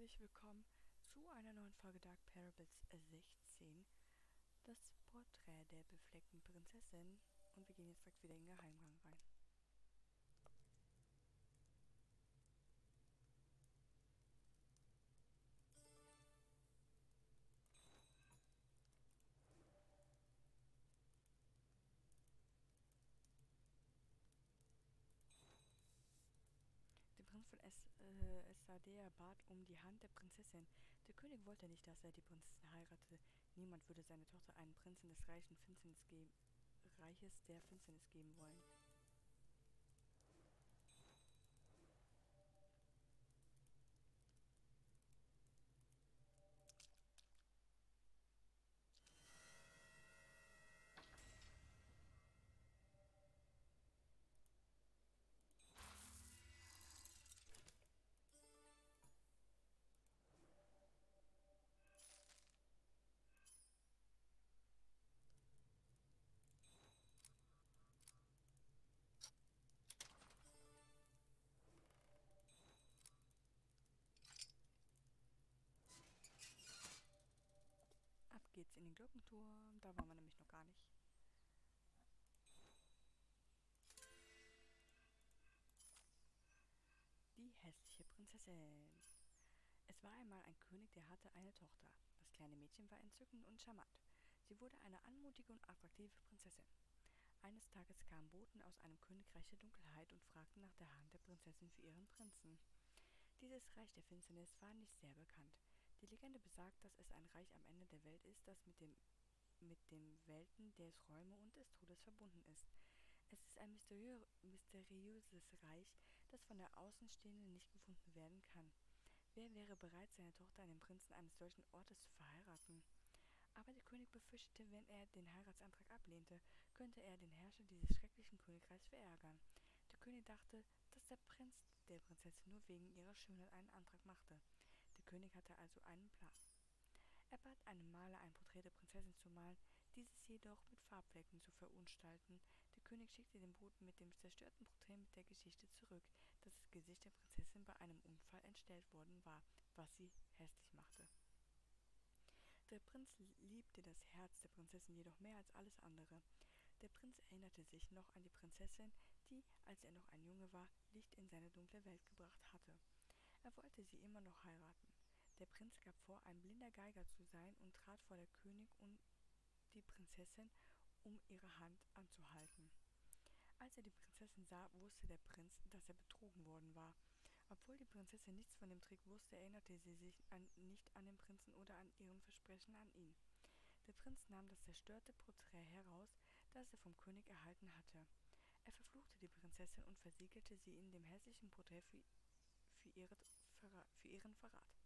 herzlich willkommen zu einer neuen Folge Dark Parables 16. Das Porträt der befleckten Prinzessin. Und wir gehen jetzt direkt wieder in den Geheimgang rein. Essadea bat um die Hand der Prinzessin. Der König wollte nicht, dass er die Prinzessin heiratete. Niemand würde seine Tochter einen Prinzen des reichen Finsternis geben, Reiches der Finsternis geben wollen. Den Glockenturm. Da waren wir nämlich noch gar nicht. Die hässliche Prinzessin. Es war einmal ein König, der hatte eine Tochter. Das kleine Mädchen war entzückend und charmant. Sie wurde eine anmutige und attraktive Prinzessin. Eines Tages kamen Boten aus einem Königreich der Dunkelheit und fragten nach der Hand der Prinzessin für ihren Prinzen. Dieses Reich der Finsternis war nicht sehr bekannt. Die Legende besagt, dass es ein Reich am Ende der Welt ist, das mit, dem, mit den Welten des Räume und des Todes verbunden ist. Es ist ein mysteriö mysteriöses Reich, das von der Außenstehenden nicht gefunden werden kann. Wer wäre bereit, seine Tochter an den Prinzen eines solchen Ortes zu verheiraten? Aber der König befürchtete, wenn er den Heiratsantrag ablehnte, könnte er den Herrscher dieses schrecklichen Königreichs verärgern. Der König dachte, dass der Prinz der Prinzessin nur wegen ihrer Schönheit einen Antrag machte. König hatte also einen Plan. Er bat einen Maler, ein Porträt der Prinzessin zu malen, dieses jedoch mit Farbflecken zu verunstalten. Der König schickte den Boten mit dem zerstörten Porträt mit der Geschichte zurück, dass das Gesicht der Prinzessin bei einem Unfall entstellt worden war, was sie hässlich machte. Der Prinz liebte das Herz der Prinzessin jedoch mehr als alles andere. Der Prinz erinnerte sich noch an die Prinzessin, die, als er noch ein Junge war, Licht in seine dunkle Welt gebracht hatte. Er wollte sie immer noch heiraten. Der Prinz gab vor, ein blinder Geiger zu sein und trat vor der König und die Prinzessin, um ihre Hand anzuhalten. Als er die Prinzessin sah, wusste der Prinz, dass er betrogen worden war. Obwohl die Prinzessin nichts von dem Trick wusste, erinnerte sie sich an, nicht an den Prinzen oder an ihren Versprechen an ihn. Der Prinz nahm das zerstörte Porträt heraus, das er vom König erhalten hatte. Er verfluchte die Prinzessin und versiegelte sie in dem hässlichen Porträt für, für, ihre, für ihren Verrat.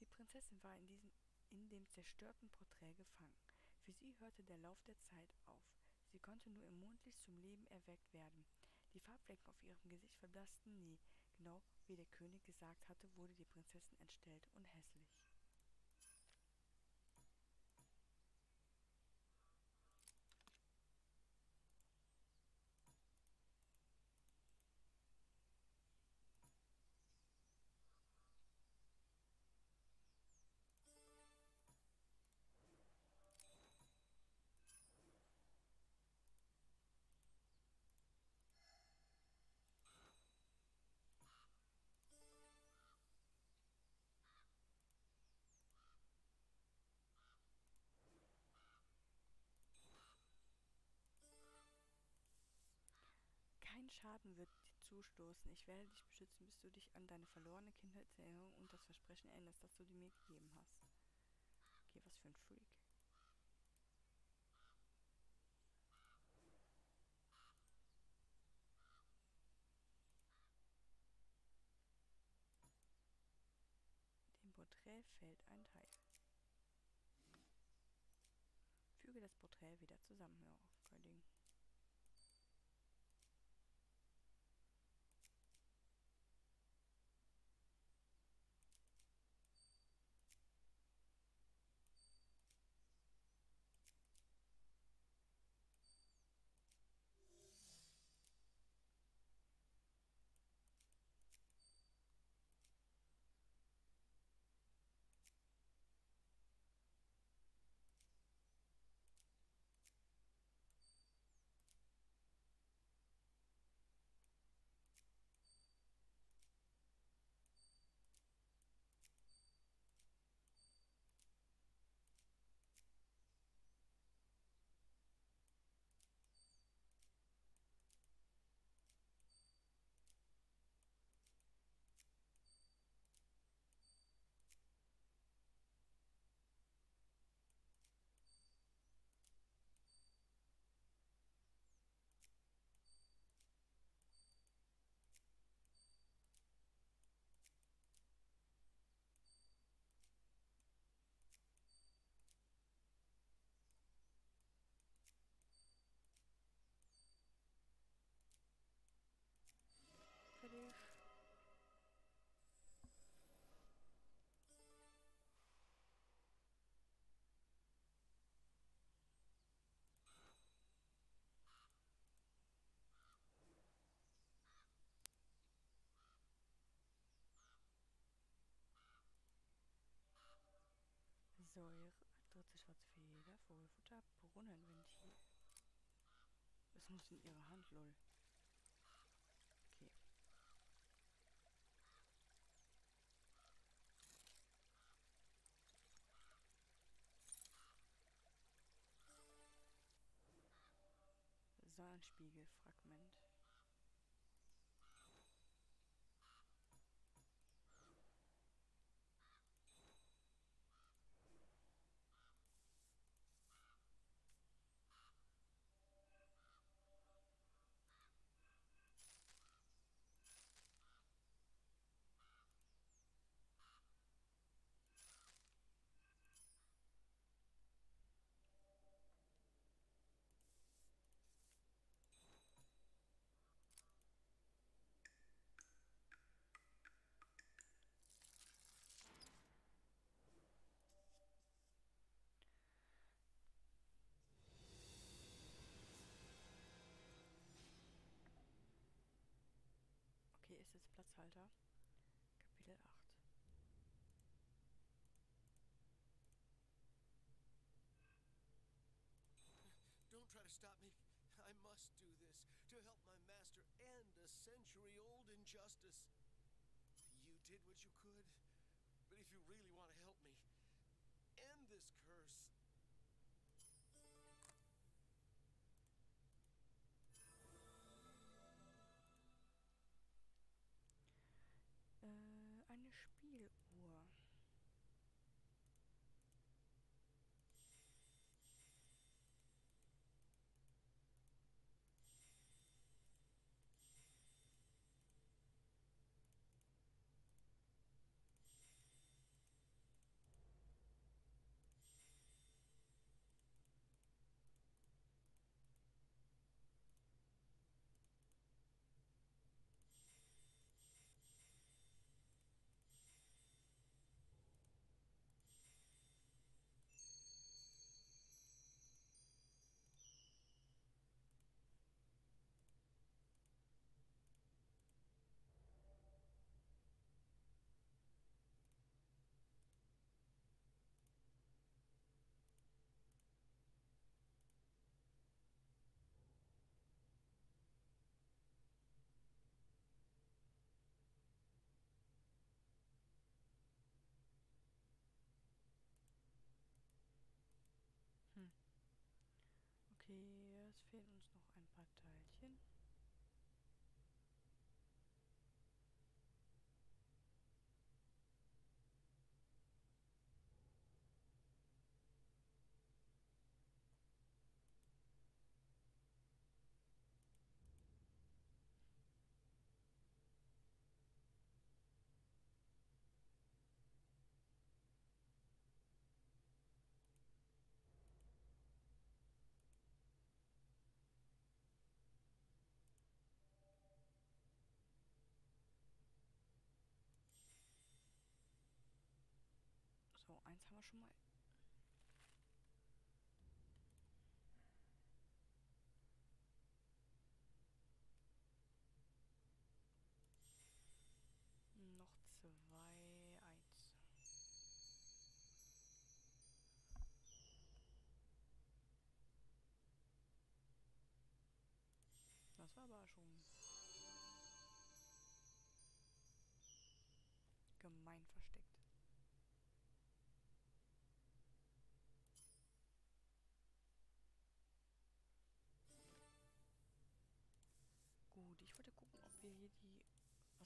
Die Prinzessin war in, diesem, in dem zerstörten Porträt gefangen. Für sie hörte der Lauf der Zeit auf. Sie konnte nur im Mondlicht zum Leben erweckt werden. Die Farbflecken auf ihrem Gesicht verblassten nie. Genau wie der König gesagt hatte, wurde die Prinzessin entstellt und hässlich. Schaden wird dir zustoßen. Ich werde dich beschützen, bis du dich an deine verlorene Kindheitserinnerung und das Versprechen erinnerst, das du dir mir gegeben hast. Okay, was für ein Freak. Dem Porträt fehlt ein Teil. Füge das Porträt wieder zusammen. Ja, kein Ding. Säure, dritte schwarze Feder, Vogelfutter, Brunnenventil. Es muss in ihre Hand, lol. Okay. Sonnenspiegelfragment. Platzhalter. Kapitel 8. Don't try to stop me. I must do this to help my master end a century old injustice. You did what you could, but if you really want to help me, end this curse. Fehlen uns noch ein paar Teilchen. Eins haben wir schon mal. Noch zwei, eins. Das war aber schon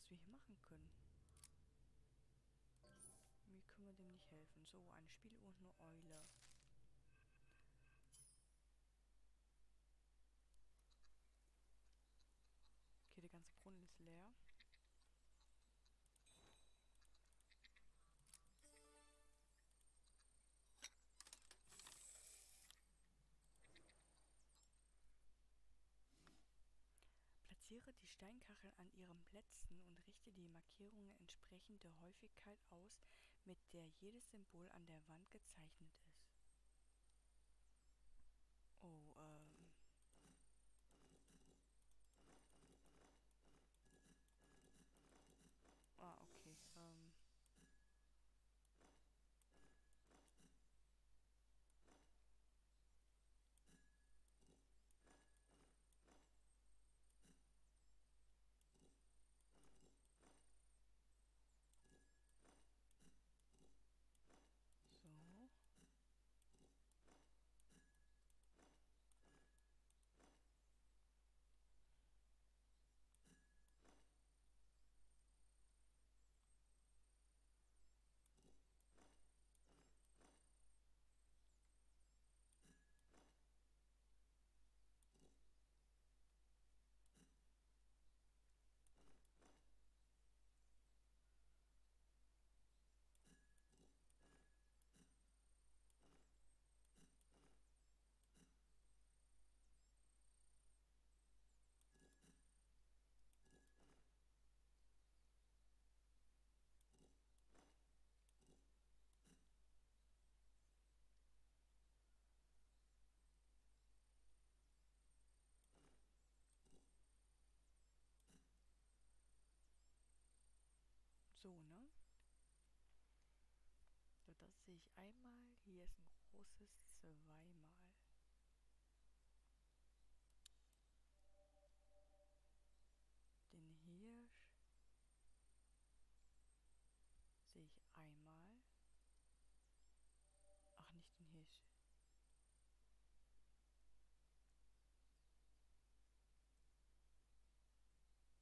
was wir hier machen können. Wie können wir dem nicht helfen? So, eine Spieluhr und eine Eule. Okay, der ganze Brunnen ist leer. Platziere die Steinkacheln an ihren Plätzen und richte die Markierungen entsprechend der Häufigkeit aus, mit der jedes Symbol an der Wand gezeichnet ist. Oh, ähm. Ah, okay, ähm. das sehe ich einmal. Hier ist ein großes zweimal. Den Hirsch sehe ich einmal. Ach, nicht den Hirsch.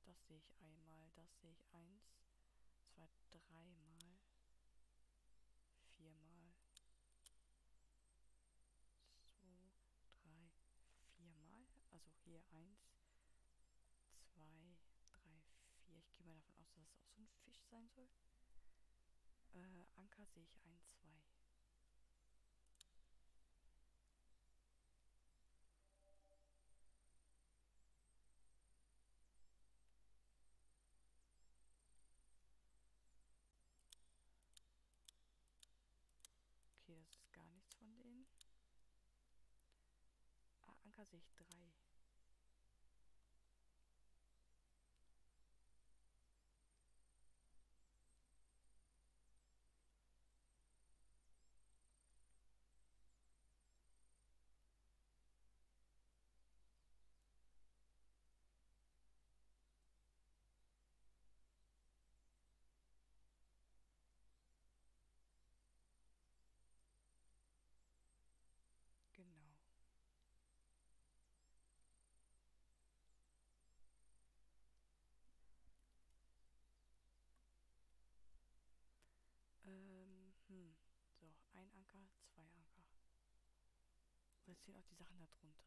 Das sehe ich einmal. Das sehe ich eins, zwei, dreimal. Viermal. Zwei, drei, viermal. Also hier eins, zwei, drei, vier. Ich gehe mal davon aus, dass es auch so ein Fisch sein soll. Äh, Anker sehe ich ein, zwei. Okay, das ist gar nichts von denen. Ah, Anker sehe ich drei. Genau. Ähm, hm. So, ein Anker, zwei Anker. Und jetzt sehen auch die Sachen da drunter.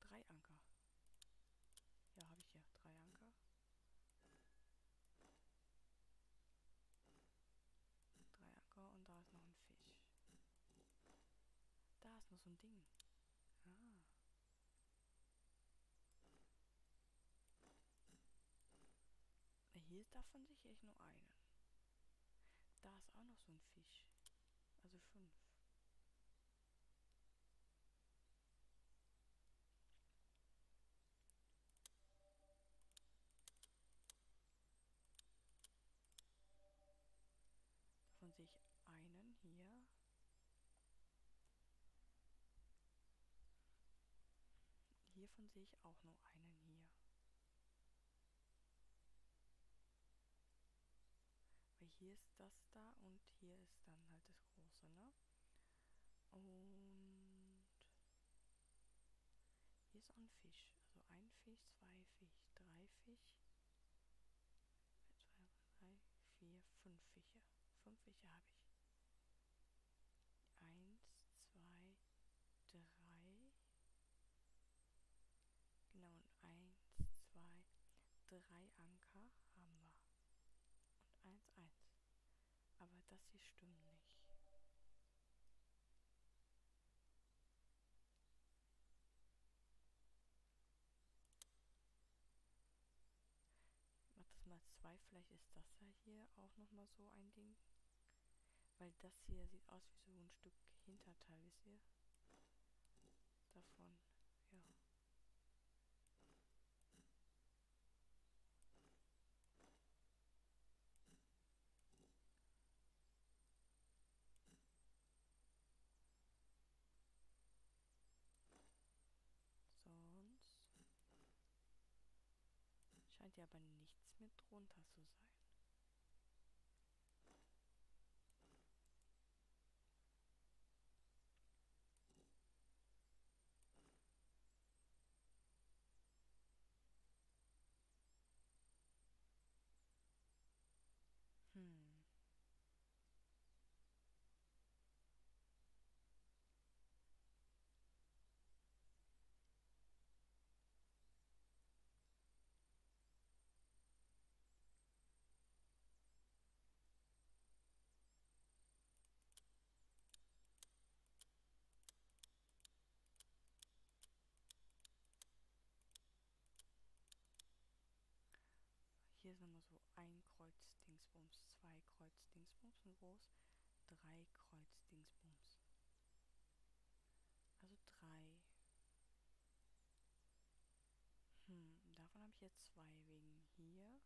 Drei Anker. Ja, habe ich hier. Drei Anker. Drei Anker und da ist noch ein Fisch. Da ist noch so ein Ding. Ah. Hier davon sicherlich nur einen. Da ist auch noch so ein Fisch. Also fünf. Davon sehe ich einen hier. Hiervon sehe ich auch nur einen hier. Hier ist das da und hier ist dann halt das große, ne? Und hier ist auch ein Fisch. Also ein Fisch, zwei Fisch, drei Fisch. 1, 2, 3, 4, 5 Fische. Fünf Fische habe ich. Eins, zwei, drei. Genau, und eins, zwei, drei Anker haben wir. Und eins, eins. Aber das hier stimmt nicht. Ich mach das mal zwei. Vielleicht ist das ja hier auch nochmal so ein Ding. Weil das hier sieht aus wie so ein Stück Hinterteil, wisst ihr? Davon, ja. Sonst scheint ja aber nichts mit drunter zu sein. Hier ist nochmal so ein Kreuz Dingsbums, zwei Kreuz Dingsbums und groß, drei Kreuz Dingsbums. Also drei. Hm, davon habe ich hier zwei wegen hier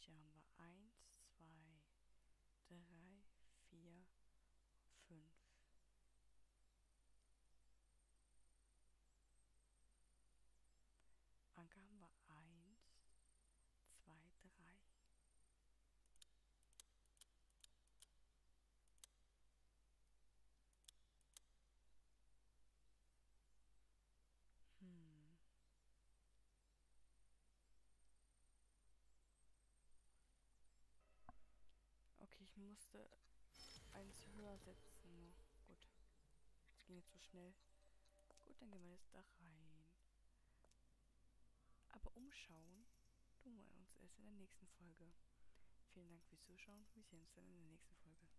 hier haben wir 1, 2, 3, 4, 5. musste eins höher setzen noch. Gut. Das ging jetzt so schnell. Gut, dann gehen wir jetzt da rein. Aber umschauen tun wir uns erst in der nächsten Folge. Vielen Dank fürs Zuschauen. Wir sehen uns dann in der nächsten Folge.